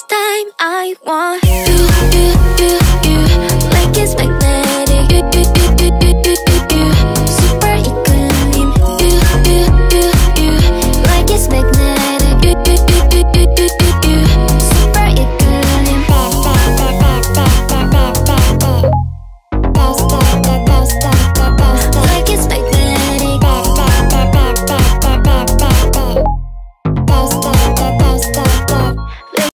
this time I want you, you.